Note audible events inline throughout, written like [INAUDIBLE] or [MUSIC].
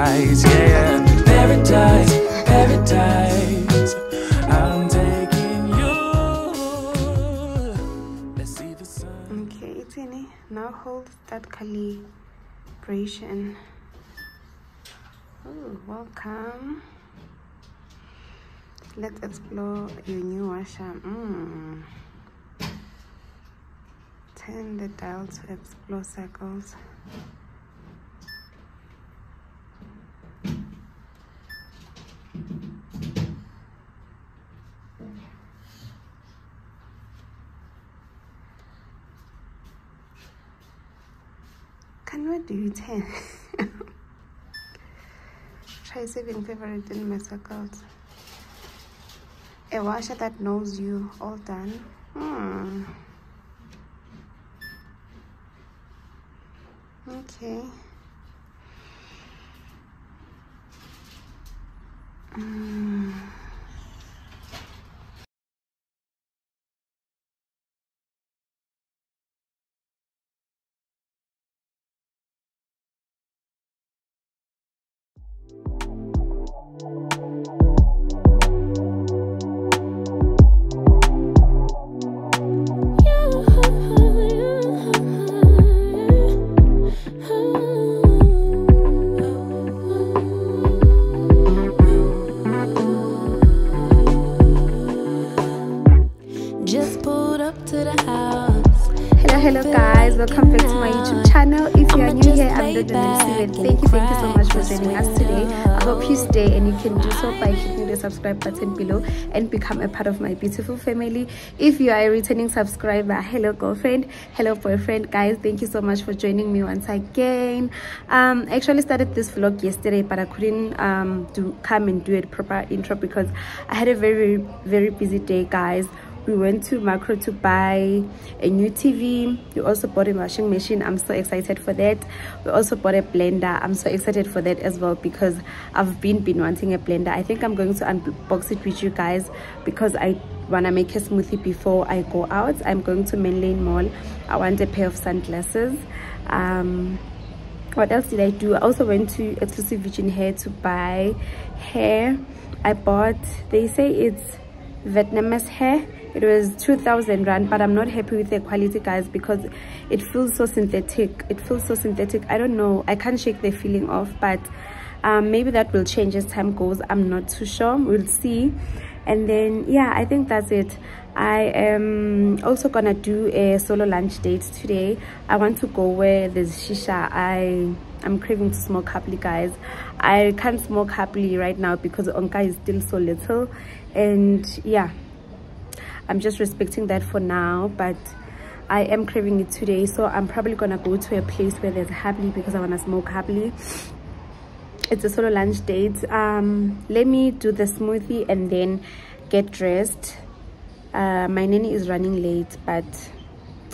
paradise, yeah, paradise, paradise. I'm taking you. Let's see the sun. Okay, Tini, now hold that calibration. Oh, welcome. Let's explore your new washer. Mm. Turn the dial to explore circles. Can we do 10 [LAUGHS] try saving favorite in my circles a washer that knows you. All done. Hmm. Okay. 嗯。Subscribe button below and become a part of my beautiful family. If you are a returning subscriber, hello girlfriend, hello boyfriend, guys. Thank you so much for joining me once again. Um, I actually started this vlog yesterday, but I couldn't um do come and do it proper intro because I had a very very busy day, guys we went to Makro to buy a new tv we also bought a washing machine. I'm so excited for that. We also bought a blender. I'm so excited for that as well because i've been been wanting a blender. I think i'm going to unbox it with you guys because i want to make a smoothie before i go out. I'm going to Menlyn mall. I want a pair of sunglasses. Um what else did i do? I also went to exclusive virgin hair to buy hair. I bought they say it's vietnamese hair it was 2000 rand but i'm not happy with the quality guys because it feels so synthetic. It feels so synthetic. I don't know. I can't shake the feeling off but um, maybe that will change as time goes. I'm not too sure. We'll see. And then yeah i think that's it. I am also gonna do a solo lunch date today. I want to go where there's shisha. I i'm craving to smoke hubbly guys. I can't smoke hubbly right now because onka is still so little. And yeah i'm just respecting that for now but i am craving it today so i'm probably gonna go to a place where there's hubbly because i want to smoke hubbly. It's a solo lunch date. Um let me do the smoothie and then get dressed. Uh my nanny is running late but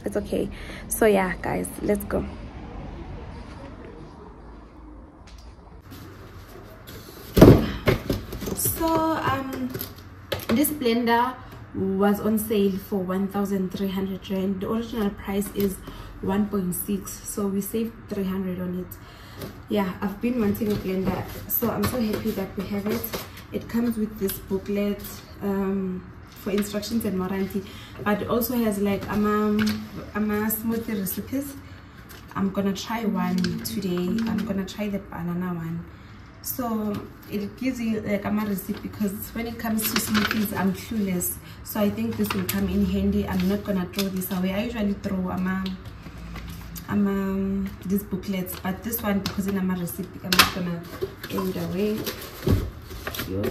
it's okay. So yeah guys let's go. So um this blender was on sale for 1300 rand. The original price is 1.6 so we saved 300 on it. Yeah i've been wanting a blender so i'm so happy that we have it. It comes with this booklet um, for instructions and warranty but it also has like i'm um i'm a smoothie recipes. I'm gonna try one today. I'm gonna try the banana one so it gives you like a recipe because when it comes to smoothies i'm clueless. So i think this will come in handy. I'm not gonna throw this away. I usually throw um, um, um these booklets but this one because in a recipe i'm not gonna throw it away. Yo.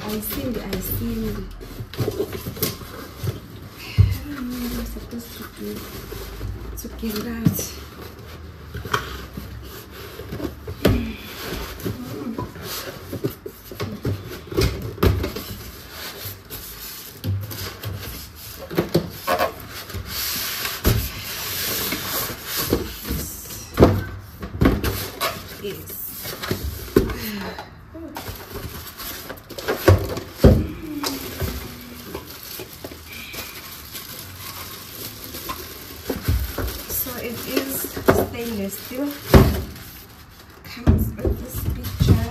I see, I see. I don't know what I'm supposed to do to get it out. Yes. So it is stainless steel. Comes with this picture.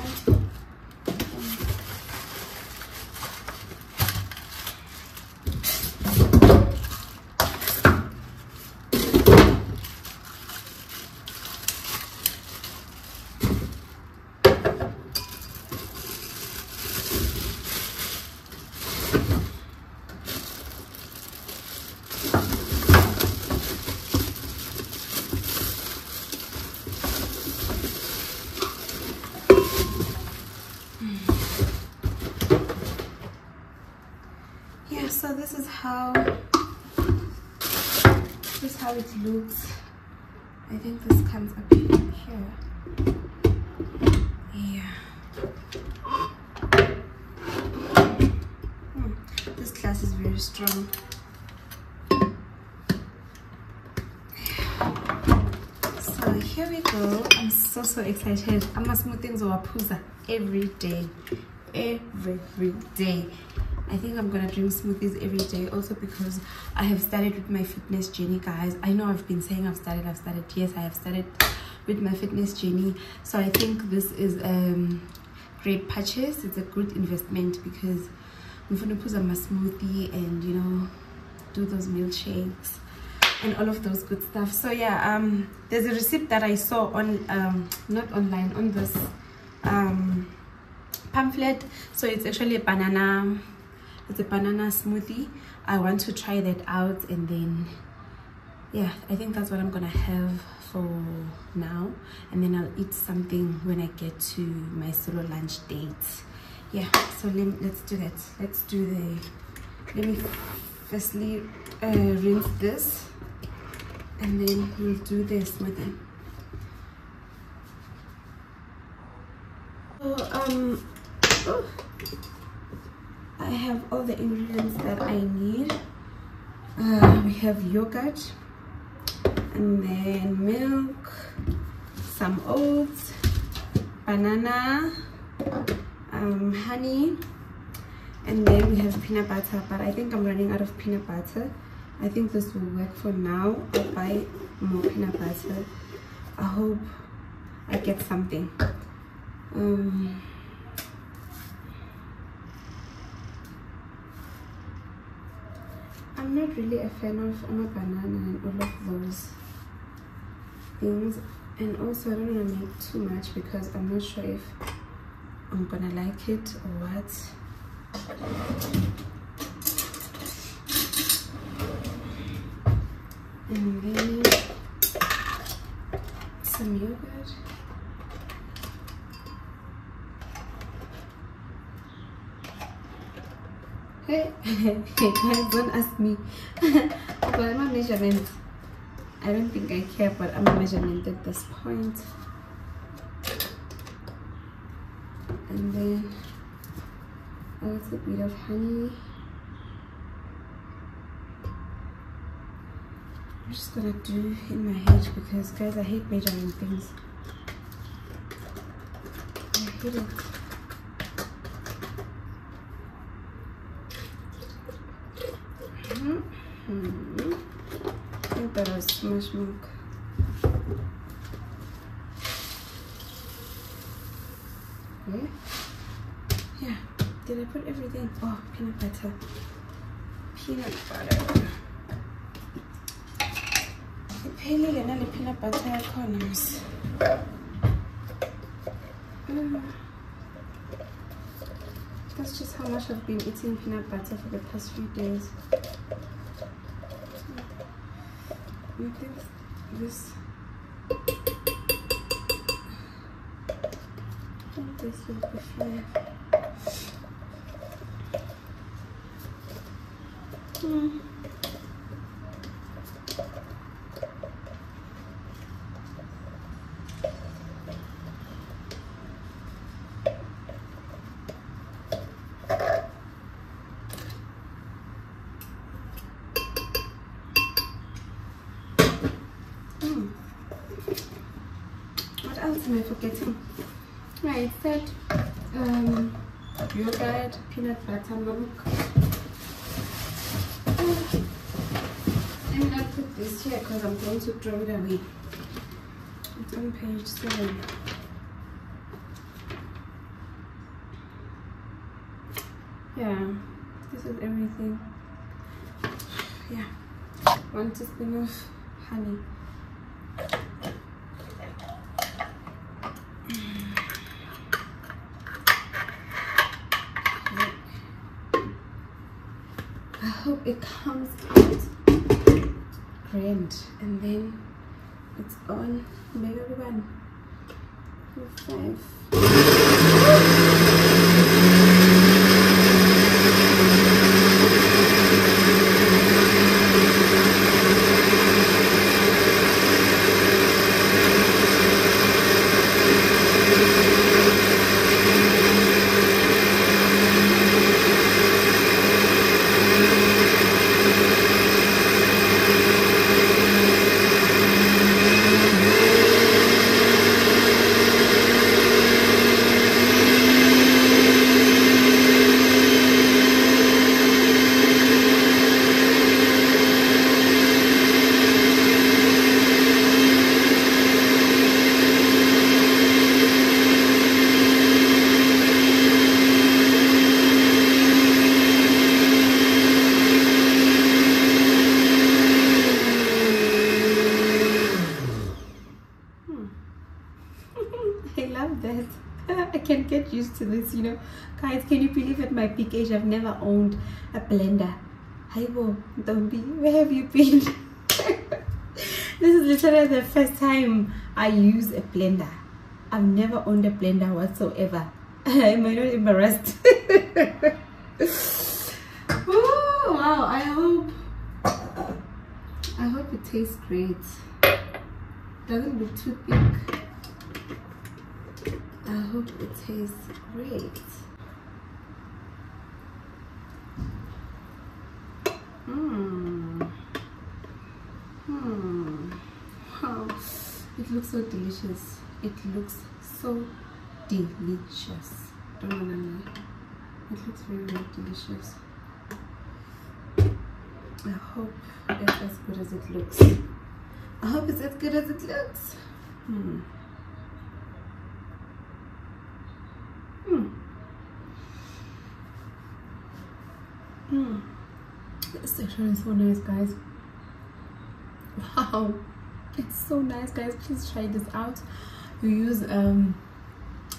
Yeah so this is how this is how it looks. I think this comes up here. Yeah. Hmm, this glass is very strong so here we go. I'm so so excited. I'm a smoothing zowapuza every day. Every day. I think I'm gonna drink smoothies every day. Also because I have started with my fitness journey guys. I know I've been saying I've started I've started. Yes I have started with my fitness journey. So I think this is um great purchase. It's a good investment because I'm gonna put on my smoothie and you know do those milkshakes and all of those good stuff. So yeah um there's a receipt that I saw on um not online on this um pamphlet. So it's actually a banana it's a banana smoothie. I want to try that out and then yeah i think that's what i'm gonna have for now. And then i'll eat something when i get to my solo lunch date. Yeah so let, let's do that. Let's do the let me firstly uh, rinse this and then we'll do the smoothie so um oh, i have all the ingredients that i need. Uh, we have yogurt and then milk some oats banana um, honey and then we have peanut butter but i think i'm running out of peanut butter i think this will work for now. I'll buy more peanut butter i hope i get something. Um, i'm not really a fan of a banana and all of those things. And also i don't want to make too much because i'm not sure if i'm gonna like it or what and then some yogurt. [LAUGHS] Hey guys don't ask me. [LAUGHS] But i'm a measurement. I don't think i care but i'm a measurement at this point. and then a little bit of honey I'm just gonna do in my head because guys I hate measuring things. I hate it. Mm -hmm. I think that was too much milk okay yeah. Did I put everything? Oh peanut butter. Peanut butter iphelile nale peanut butter yakhona ms mm. that's just how much I've been eating peanut butter for the past few days I think this this will be fine mm. What I forgetting? Right, that um, yogurt, peanut butter, milk. I'm gonna put this here because I'm going to throw it away. It's on page seven. Yeah, this is everything. Yeah, one teaspoon of honey. I hope it comes out. Grand and then it's on mega one five you know. Guys can you believe at my peak age i've never owned a blender. Hi don't be where have you been? [LAUGHS] This is literally the first time i use a blender. I've never owned a blender whatsoever. Am [LAUGHS] i not embarrassed. [LAUGHS] Oh wow i hope i hope it tastes great. Doesn't look too thick I hope it tastes great. Mmm. Hmm. Wow. It looks so delicious. It looks so delicious. Don't wanna lie. It looks very, very delicious. I hope it's as good as it looks. I hope it's as good as it looks. Hmm. Hmm. This is so nice, guys. Wow. It's so nice, guys. Please try this out. You use um,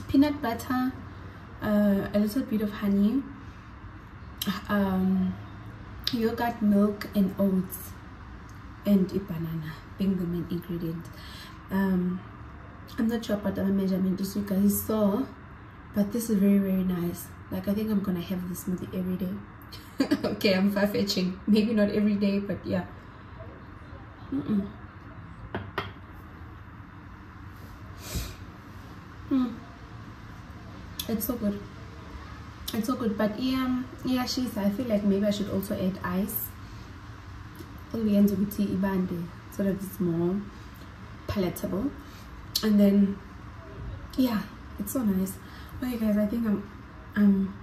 peanut butter, uh, a little bit of honey, um, yogurt, milk, and oats, and a banana being the main ingredient. Um, I'm not sure about the measurement, so you guys saw but this is very very nice like i think i'm gonna have this smoothie every day [LAUGHS] okay i'm far-fetching. Maybe not every day but yeah. Mm -mm. Mm. it's so good. It's so good but yeah yeah she's i feel like maybe i should also add ice. So that it's more palatable. And then yeah it's so nice. Okay guys, I think I'm I'm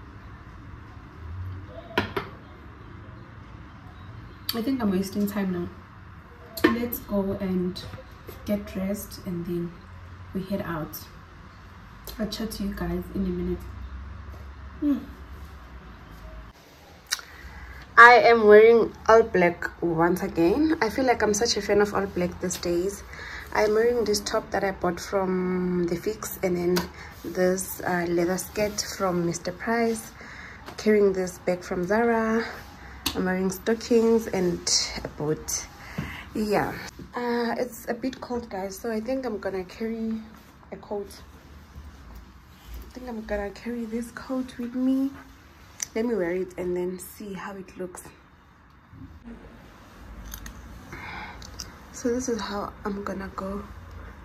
I think I'm wasting time now. Let's go and get dressed and then we head out. I'll chat to you guys in a minute. Hmm. I am wearing all black once again. I feel like I'm such a fan of all black these days. I'm wearing this top that I bought from the Fix and then this uh, leather skirt from Mr. Price. Carrying this bag from Zara. I'm wearing stockings and a boot. Yeah, uh, it's a bit cold guys so I think I'm gonna carry a coat. I think I'm gonna carry this coat with me. Let me wear it and then see how it looks. so this is how i'm gonna go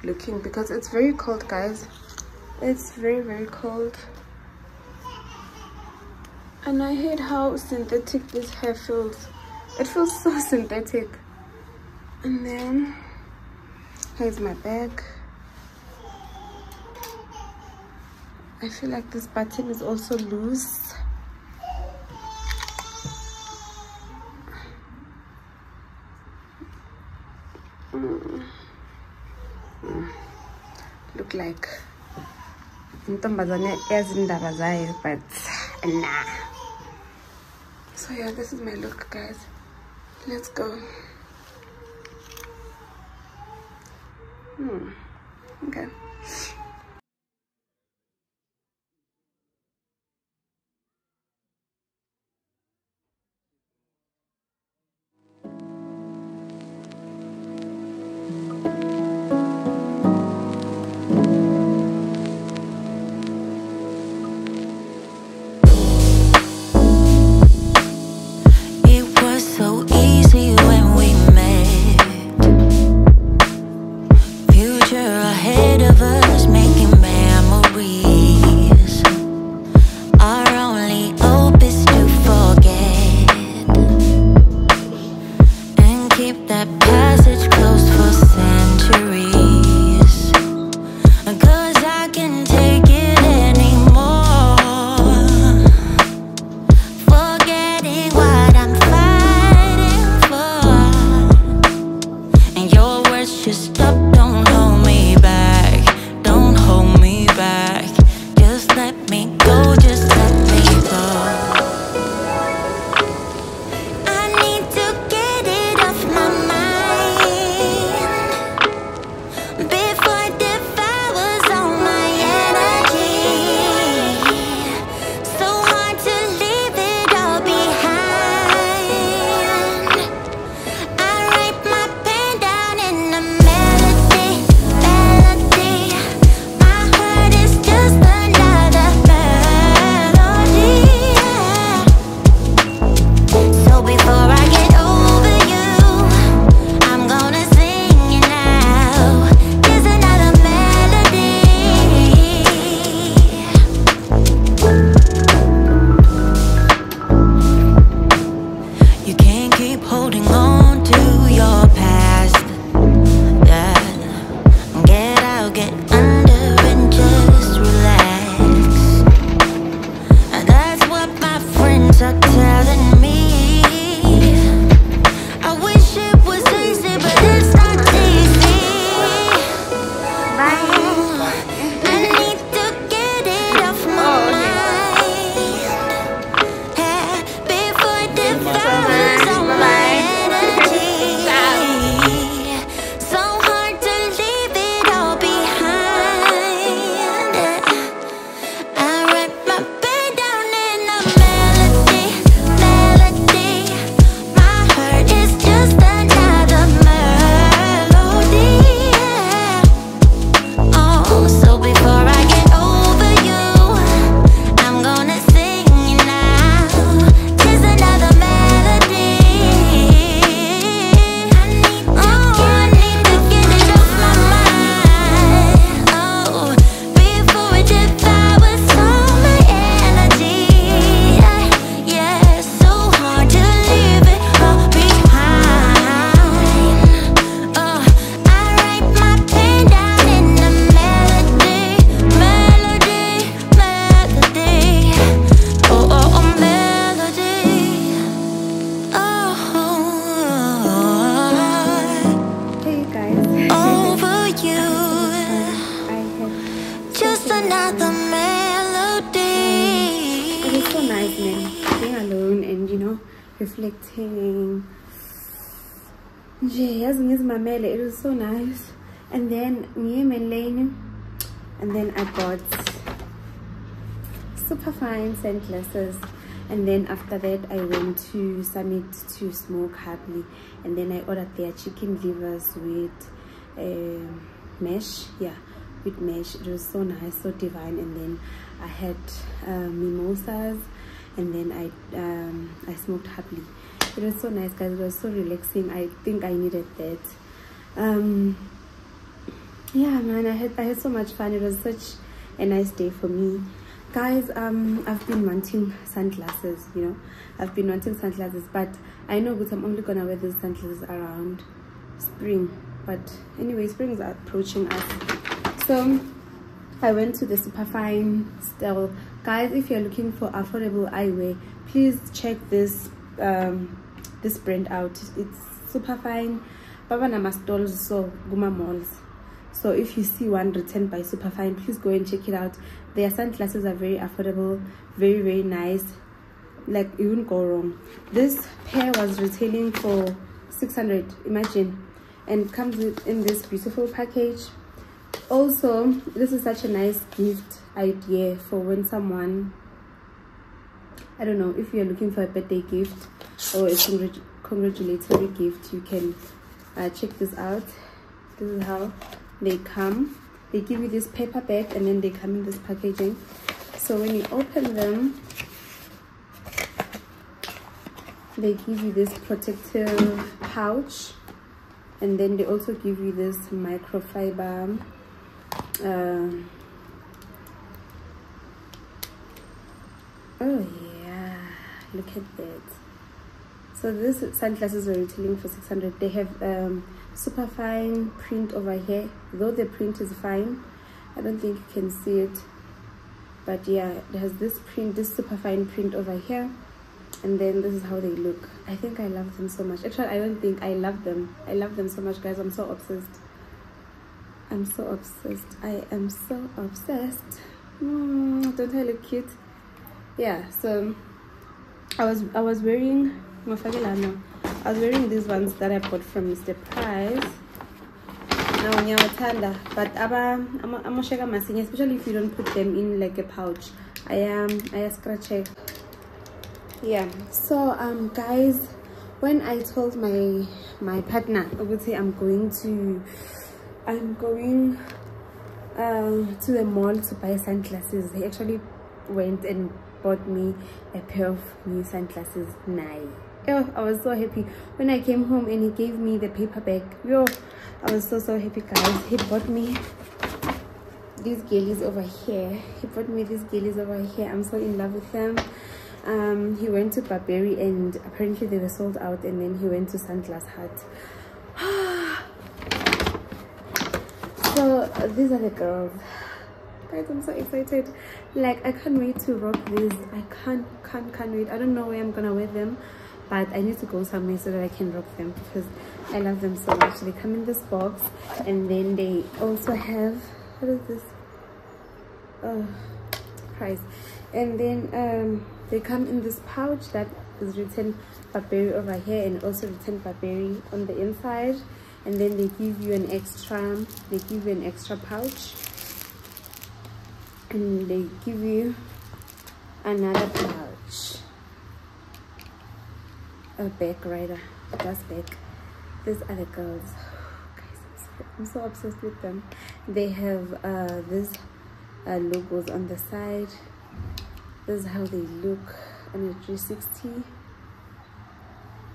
looking because it's very cold guys it's very very cold and i hate how synthetic this hair feels. It feels so [LAUGHS] synthetic. And then here's my bag. I feel like this button is also loose. Mm. Look like. But nah so yeah this is my look guys let's go. Hmm. Okay nje it was so nice and then ngiye lane and then i got super fine sunglasses. And then after that i went to summit to smoke hubbly and then i ordered their chicken livers with uh, mesh. Yeah with mesh. It was so nice so divine. And then i had uh, mimosas. And then i um, i smoked hubbly it was so nice guys it was so relaxing. I think i needed that. Um yeah man i had i had so much fun. It was such a nice day for me. Guys um i've been wanting sunglasses you know. I've been wanting sunglasses but i know but i'm only gonna wear these sunglasses around spring. But anyway spring is approaching us. So i went to the superfine store. Guys if you're looking for affordable eyewear please check this um this brand out. It's superfine baba nama stalls so guma malls. So if you see one written by superfine please go and check it out. Their sunglasses are very affordable very very nice. Like you wouldn't go wrong. This pair was retailing for 600 imagine. And comes in this beautiful package. Also this is such a nice gift idea for when someone i don't know if you're looking for a birthday gift or a congratulatory gift you can uh, check this out. This is how they come. They give you this paper bag and then they come in this packaging. So when you open them they give you this protective pouch and then they also give you this microfiber uh, oh yeah look at that so this sunglasses are retailing for 600 they have um, super fine print over here. Though the print is fine i don't think you can see it. But yeah it has this print this super fine print over here. And then this is how they look. I think i love them so much. Actually i don't think i love them. I love them so much guys. I'm so obsessed. I'm so obsessed. I am so obsessed. Mm, don't i look cute? Yeah so i was i was wearing I was wearing these ones that I bought from Mr. Price. Now ngiyawathanda but amosheka masinya especially if you don't put them in like a pouch. I am I scratch. Yeah. So um guys, when I told my my partner say I'm going to I'm going uh, to the mall to buy sunglasses, he actually went and bought me a pair of new sunglasses. Nice oh i was so happy. When i came home and he gave me the paper bag yo i was so so happy guys. He bought me these gillies over here. He bought me these gillies over here. I'm so in love with them. Um he went to Burberry and apparently they were sold out and then he went to sunglass hut. [SIGHS] So these are the girls guys i'm so excited. Like i can't wait to rock these i can't can't can't wait. I don't know where i'm gonna wear them but i need to go somewhere so that i can rock them because i love them so much. They come in this box and then they also have what is this? Oh price and then um they come in this pouch that is written Burberry over here and also written Burberry on the inside. And then they give you an extra they give you an extra pouch and they give you another pouch. A back rider just back these the girls. [SIGHS] Guys I'm so, I'm so obsessed with them. They have uh these uh, logos on the side. This is how they look on a 360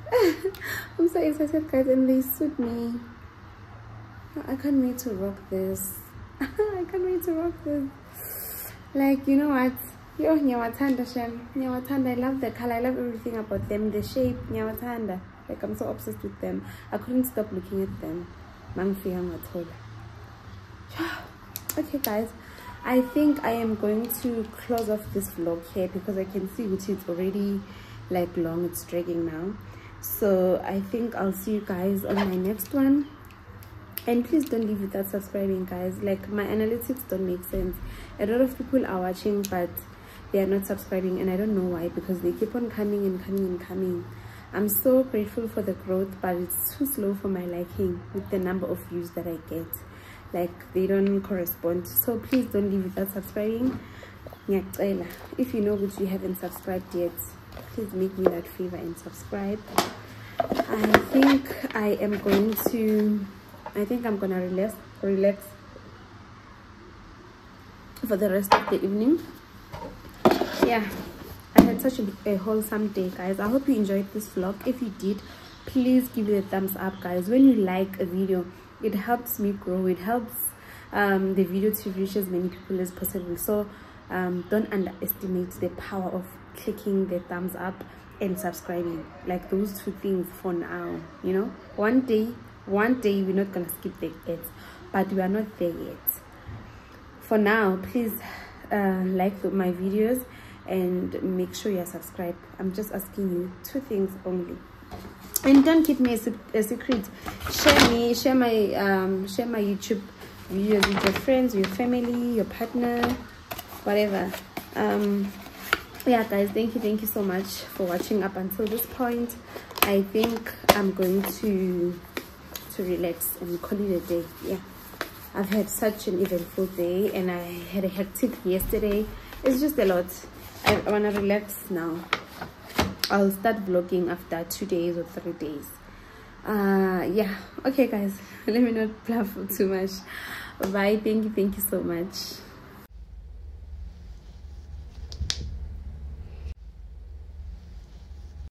[LAUGHS] i'm so excited guys and they suit me. I can't wait to rock this. [LAUGHS] I can't wait to rock this like you know what? Yo nyawathanda shem. Nyawathanda i love the color. I love everything about them. The shape nyawathanda like i'm so obsessed with them. I couldn't stop looking at them. Mangifika ngathola [SIGHS] okay guys. I think i am going to close off this vlog here because i can see which it's already like long. It's dragging now. So i think i'll see you guys on my next one and please don't leave without subscribing guys. Like my analytics don't make sense. A lot of people are watching but they are not subscribing and i don't know why because they keep on coming and coming and coming. I'm so grateful for the growth but it's too slow for my liking with the number of views that i get. Like they don't correspond. So please don't leave without subscribing. If you know which you haven't subscribed yet please make me that favor and subscribe. I think i am going to i think i'm gonna relax relax for the rest of the evening. Yeah i had such a, a wholesome day guys. I hope you enjoyed this vlog. If you did please give it a thumbs up guys. When you like a video it helps me grow. It helps um, the video to reach as many people as possible. So um, don't underestimate the power of clicking the thumbs up and subscribing. Like those two things for now you know? One day one day we're not gonna skip the ads but we are not there yet. For now please uh, like the, my videos and make sure you're subscribed. I'm just asking you two things only. And don't keep me a, a secret. Share me share my um share my youtube videos with your friends your family your partner whatever. Um yeah guys thank you thank you so much for watching up until this point. I think i'm going to to relax and call it a day yeah. I've had such an eventful day and i had a hectic yesterday. It's just a lot. I, I want to relax now. I'll start vlogging after two days or three days. Uh yeah. Okay guys. [LAUGHS] Let me not bluff too much. Bye. Thank you. Thank you so much